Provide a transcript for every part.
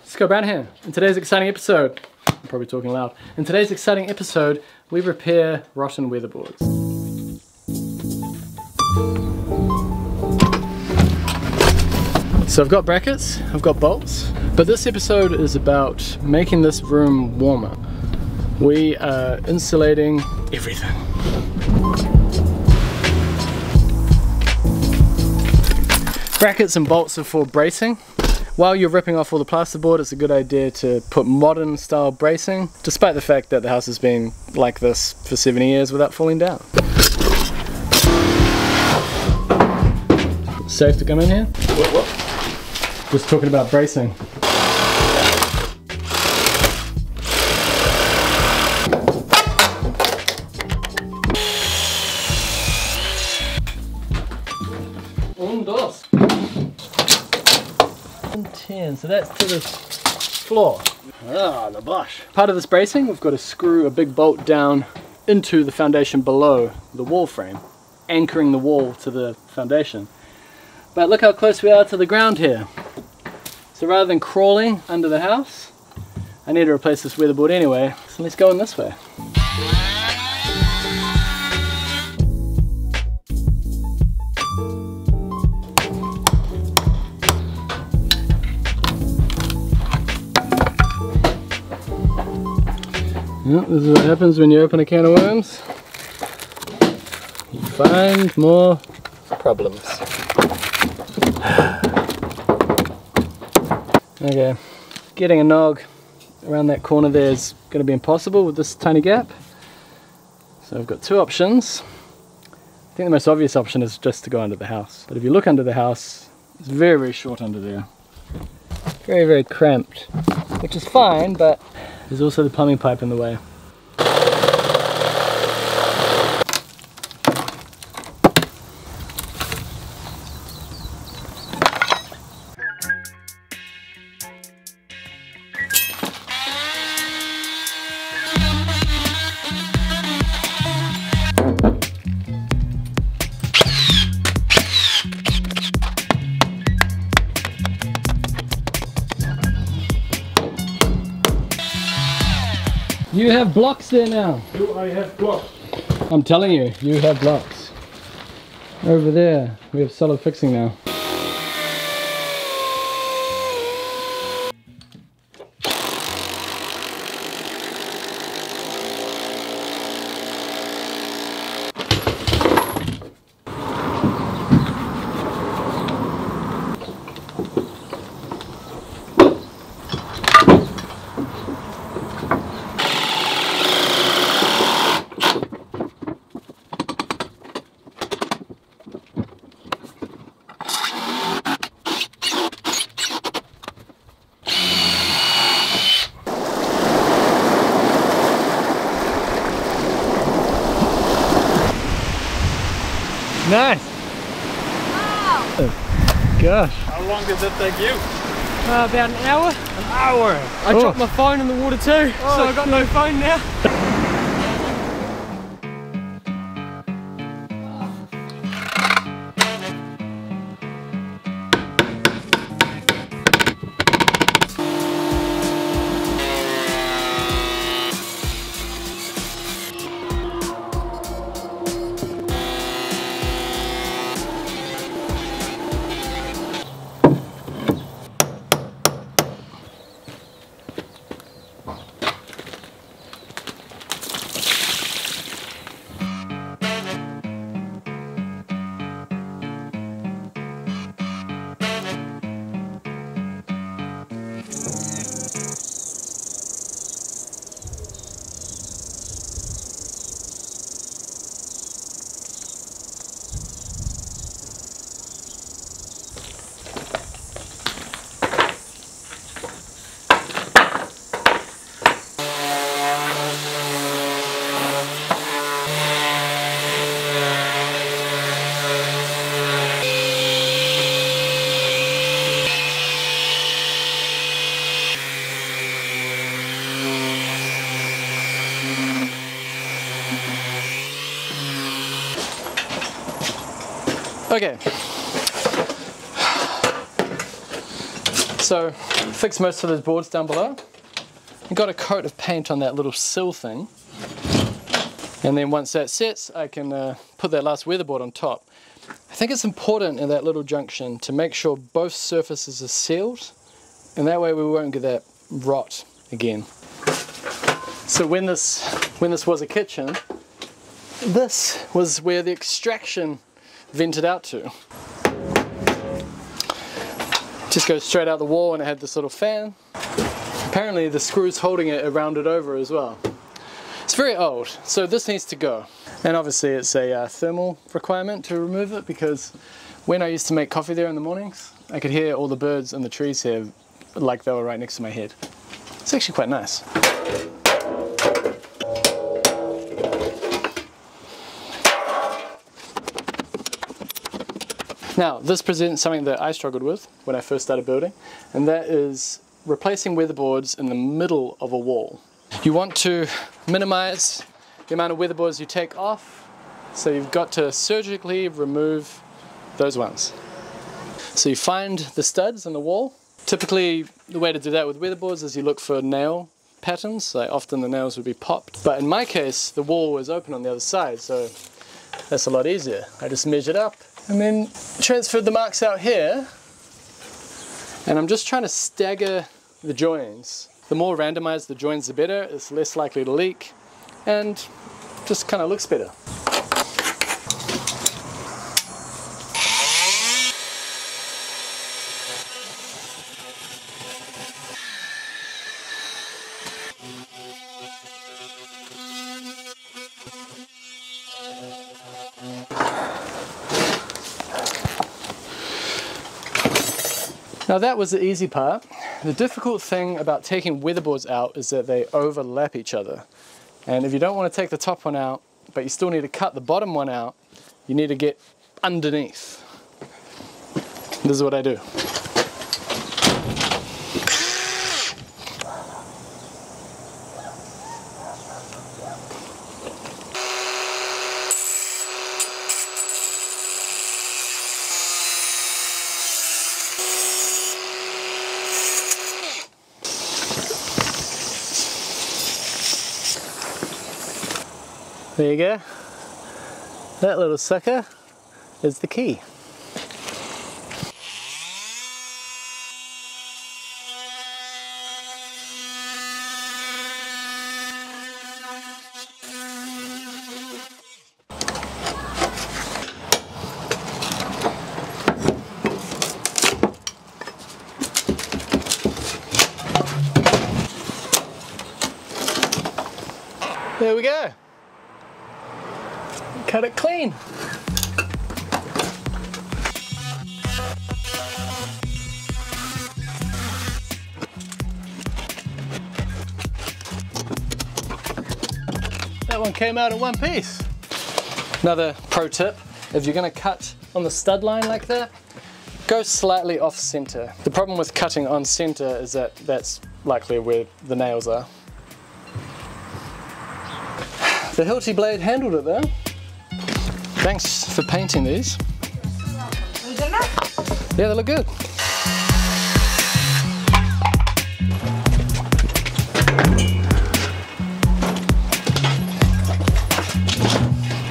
Let's go around here. In today's exciting episode, I'm probably talking loud. In today's exciting episode, we repair rotten weatherboards. So I've got brackets, I've got bolts, but this episode is about making this room warmer. We are insulating everything. Brackets and bolts are for bracing. While you're ripping off all the plasterboard, it's a good idea to put modern style bracing, despite the fact that the house has been like this for 70 years without falling down. Safe to come in here? What, what? Just talking about bracing. And ten, so that's to the floor. Ah, the bush. Part of this bracing, we've got to screw a big bolt down into the foundation below the wall frame, anchoring the wall to the foundation. But look how close we are to the ground here. So rather than crawling under the house, I need to replace this weatherboard anyway, so let's go in this way. Yep, this is what happens when you open a can of worms. You find more problems. Okay, getting a nog around that corner there is going to be impossible with this tiny gap. So I've got two options. I think the most obvious option is just to go under the house. But if you look under the house, it's very, very short under there. Very, very cramped. Which is fine, but there's also the plumbing pipe in the way. You have blocks there now. Do I have blocks? I'm telling you, you have blocks. Over there, we have solid fixing now. Nice. Gosh. How long did it take you? Uh, about an hour. An hour. I Oh. dropped my phone in the water too, so I've got no phone now. Okay. So fix most of those boards down below. I got a coat of paint on that little sill thing. And then once that sets, I can uh, put that last weatherboard on top. I think it's important in that little junction to make sure both surfaces are sealed and that way we won't get that rot again. So when this when this was a kitchen, this was where the extraction vented out to. Just goes straight out the wall and it had this little fan. Apparently the screws holding it are rounded over as well. It's very old, so this needs to go. And obviously it's a uh, thermal requirement to remove it because when I used to make coffee there in the mornings, I could hear all the birds and the trees here like they were right next to my head. It's actually quite nice. Now, this presents something that I struggled with when I first started building, and that is replacing weatherboards in the middle of a wall. You want to minimize the amount of weatherboards you take off, so you've got to surgically remove those ones. So you find the studs in the wall. Typically, the way to do that with weatherboards is you look for nail patterns, like often the nails would be popped. But in my case, the wall was open on the other side, so that's a lot easier. I just measured up and then transferred the marks out here. And I'm just trying to stagger the joins. The more randomized the joins, the better. It's less likely to leak and just kind of looks better. Now that was the easy part. The difficult thing about taking weatherboards out is that they overlap each other. And if you don't want to take the top one out, but you still need to cut the bottom one out, you need to get underneath. This is what I do. There you go. That little sucker is the key. There we go. Cut it clean. That one came out in one piece. Another pro tip, if you're gonna cut on the stud line like that, go slightly off center. The problem with cutting on center is that that's likely where the nails are. The Hilti blade handled it though. Thanks for painting these. Yeah, they look good.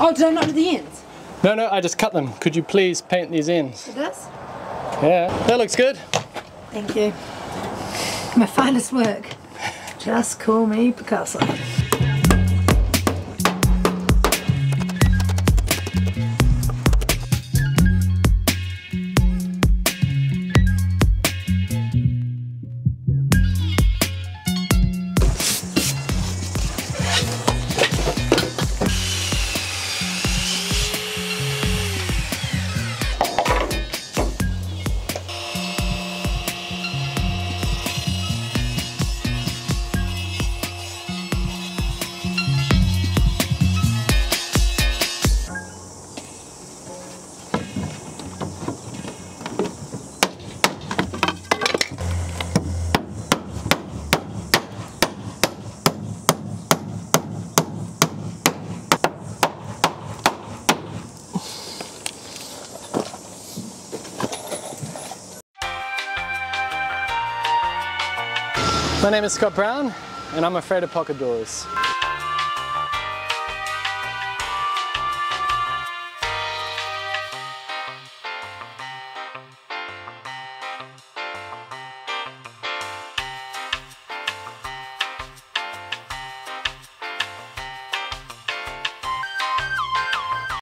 Oh, did I not do the ends? No, no, I just cut them. Could you please paint these ends? This? Yeah, that looks good. Thank you. My finest work. Just call me Picasso. My name is Scott Brown and I'm afraid of pocket doors.